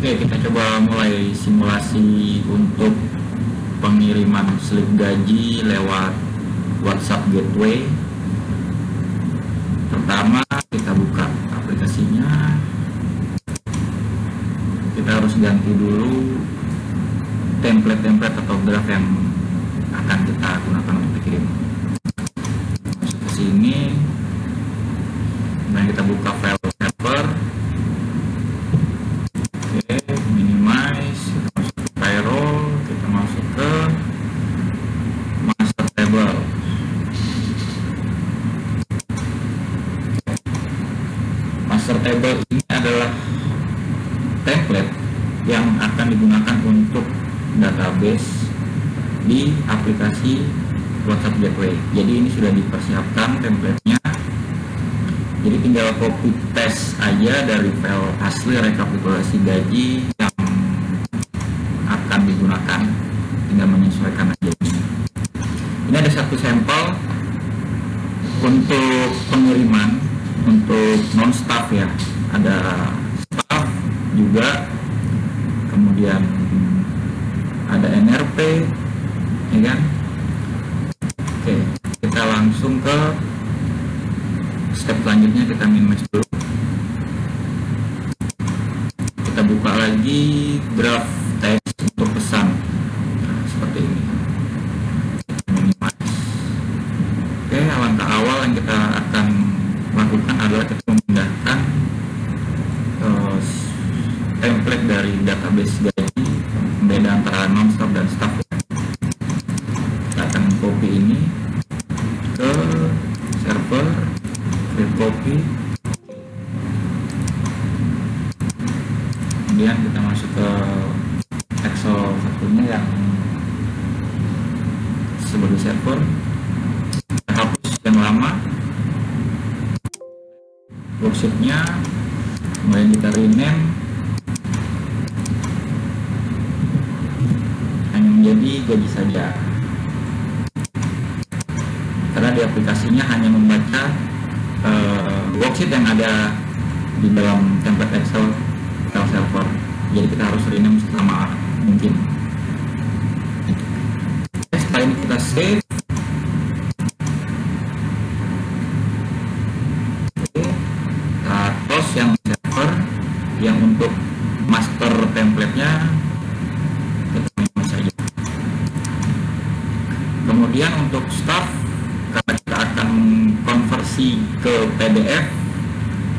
Oke, kita coba mulai simulasi untuk pengiriman slip gaji lewat WhatsApp Gateway. Pertama, kita buka aplikasinya. Kita harus ganti dulu template-template atau draft yang akan kita gunakan untuk dikirim. Ke sini, dan kita buka file server. Oke, minimize, kita masuk ke payroll, kita masuk ke master table. Table ini adalah template yang akan digunakan untuk database di aplikasi WhatsApp Gateway. Jadi ini sudah dipersiapkan template-nya. Jadi tinggal copy paste aja dari file asli rekapitulasi gaji yang akan digunakan. Tinggal menyesuaikan aja. Ini ada satu sampel untuk pengiriman untuk non staff ya. Ada staff juga kemudian ada NRP ya kan oke kita langsung ke step selanjutnya kita minimize dulu kita buka lagi draft text untuk pesan nah, seperti ini minimize oke langkah awal yang kita akan lakukan adalah kita memindahkan uh, template dari database gaji beda antara non-stop dan staff kita akan copy ini ke server create copy. Kemudian kita masuk ke Excel satunya yang sebagai server. Kita hapus yang lama. Worksheetnya kemudian kita rename hanya menjadi gaji saja karena di aplikasinya hanya membaca uh, worksheet yang ada di dalam template Excel file server. Jadi kita harus rename selama mungkin. Setelah ini kita save kemudian untuk staff karena kita akan konversi ke PDF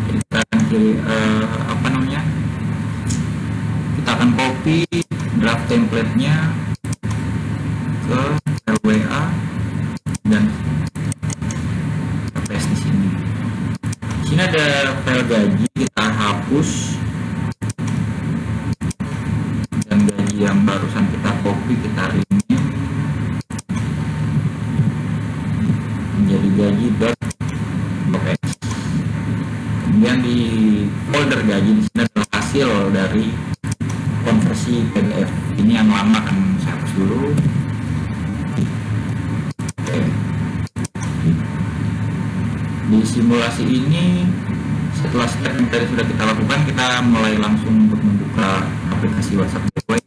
kita akan kiri, eh, apa namanya? Kita akan copy draft template-nya ke LWA dan paste di sini. Di sini ada file gaji kita hapus dulu. Di simulasi ini setelah step yang tadi sudah kita lakukan kita mulai langsung untuk membuka aplikasi WhatsApp Gateway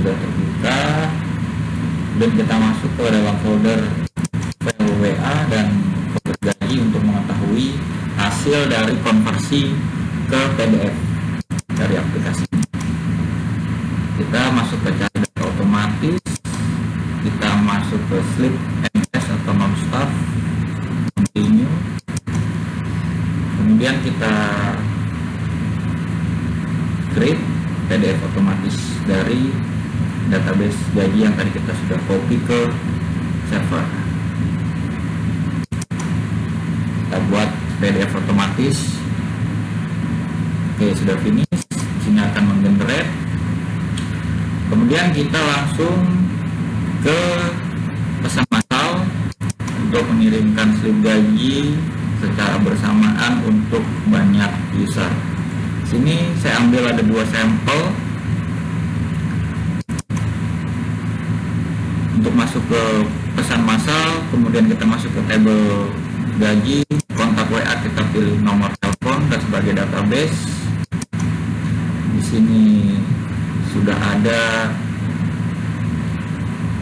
sudah terbuka dan kita masuk ke dalam folder file WA dan folder untuk mengetahui hasil dari konversi ke PDF dari aplikasi. Kita masuk ke cari data otomatis kita masuk ke slip MS atau non staff continue kemudian kita create PDF otomatis dari database gaji yang tadi kita sudah copy ke server. Kita buat PDF otomatis. Oke sudah finish. Sini akan menggenerate. Kemudian kita langsung ke pesan masal untuk mengirimkan slip gaji secara bersamaan untuk banyak user. Sini saya ambil ada dua sampel untuk masuk ke pesan massal kemudian kita masuk ke table gaji kontak WA kita pilih nomor telepon dan sebagai database. Di sini sudah ada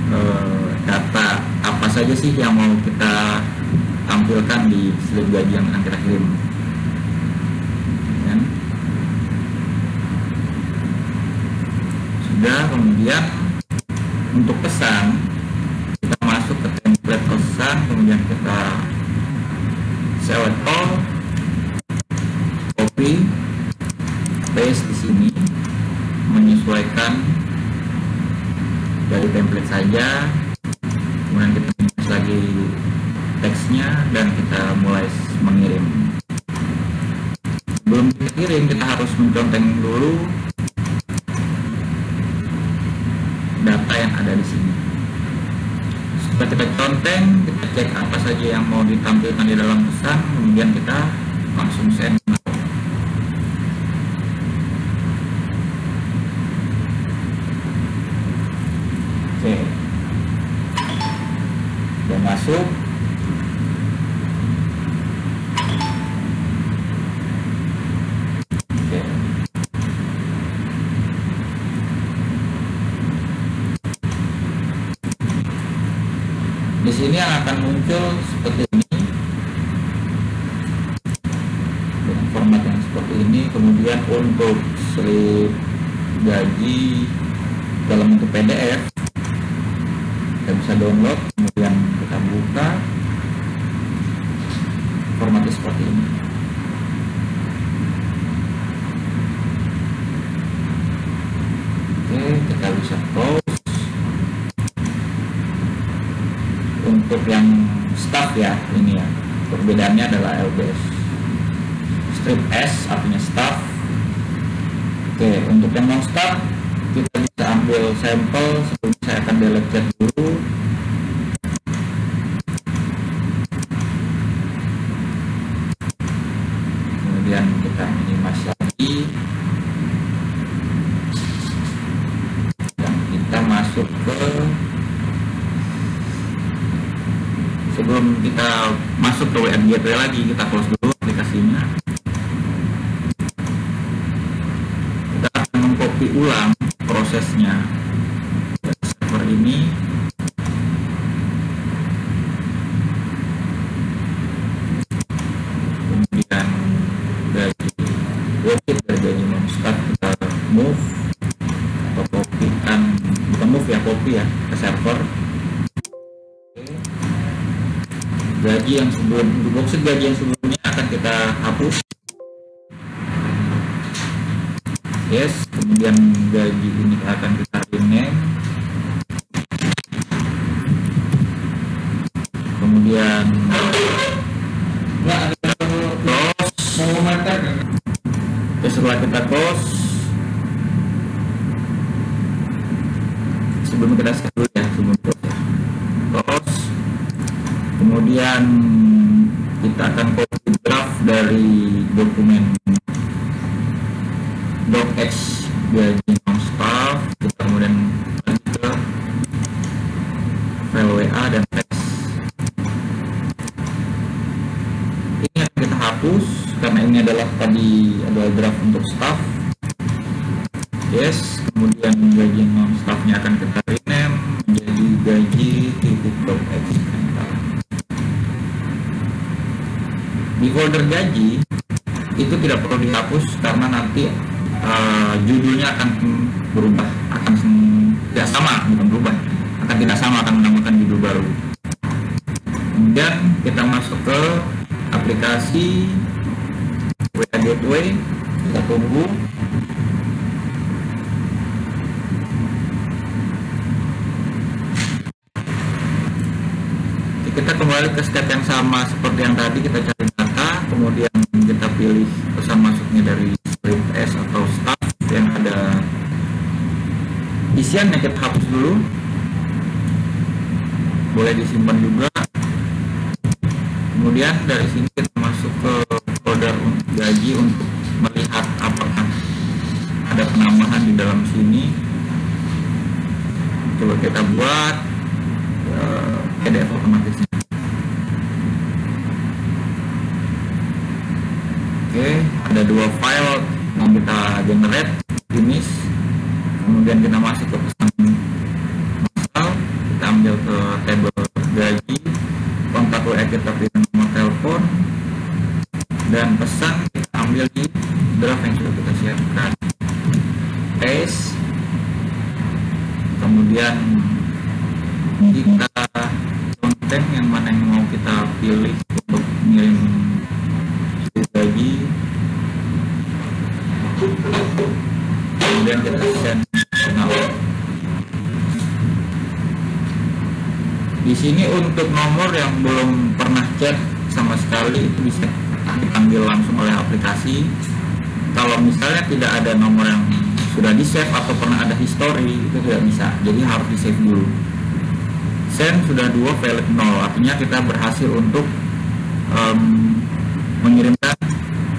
eh, data apa saja sih yang mau kita tampilkan di slip gaji yang akan kita kirim. Sudah kemudian untuk pesan kita masuk ke template pesan kemudian kita select all copy paste di sini menyesuaikan dari template saja kemudian kita tulis lagi teksnya dan kita mulai mengirim belum kita kirim kita harus menconteng dulu data yang ada di sini. Kita conteng, kita cek apa saja yang mau ditampilkan di dalam pesan, kemudian kita langsung send. Oke, sudah masuk. Oke. di sini yang akan muncul seperti ini. Dengan format yang seperti ini kemudian untuk slip gaji dalam bentuk PDF kita bisa download kemudian kita buka formatnya seperti ini oke kita bisa close untuk yang staff ya ini ya. Perbedaannya adalah LBS strip S artinya staff. Oke untuk yang non staff kita bisa ambil sampel sebelum saya akan delete chat dulu. Kemudian kita minimize lagi. Dan kita masuk ke sebelum kita masuk ke WM Gateway lagi kita close dulu aplikasinya. Kita akan mengcopy ulang prosesnya. Server ini gaji yang sebelum maksud gaji yang sebelumnya akan kita hapus. Yes kemudian gaji ini akan kita rename kemudian close Terus setelah kita close sebelum kita save dulu ya sebelum close ya close kemudian kita akan copy draft dari dokumen docx gaji non staff kita kemudian ke file WA dan teks. Ini akan kita hapus karena ini adalah tadi adalah draft untuk staff. Yes kemudian gaji non staffnya akan kita di folder gaji itu tidak perlu dihapus karena nanti uh, judulnya akan berubah akan tidak sama bukan berubah akan tidak sama akan menambahkan judul baru. Kemudian kita masuk ke aplikasi WA Gateway kita tunggu. Kita kembali ke step yang sama seperti yang tadi kita cari kemudian kita pilih pesan masuknya dari script S atau staff yang ada isiannya kita hapus dulu. Boleh disimpan juga. Kemudian dari sini kita masuk ke folder gaji untuk melihat apakah ada penambahan di dalam sini. Coba kita buat eh, PDF otomatisnya. Oke ada dua file yang kita generate finish kemudian kita masuk ke pesan masal kita ambil ke table gaji kontak WA kita pilih nomor telepon dan pesan kita ambil di draft yang sudah kita siapkan. Paste kemudian jika di sini untuk nomor yang belum pernah chat sama sekali itu bisa dipanggil langsung oleh aplikasi. Kalau misalnya tidak ada nomor yang sudah di save atau pernah ada history itu tidak bisa. Jadi harus di save dulu. Send sudah dua valid nol. Artinya kita berhasil untuk um, mengirimkan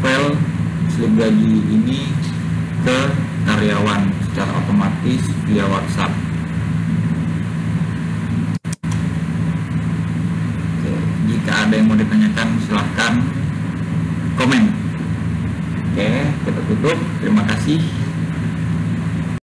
file slip gaji ini ke karyawan secara otomatis via WhatsApp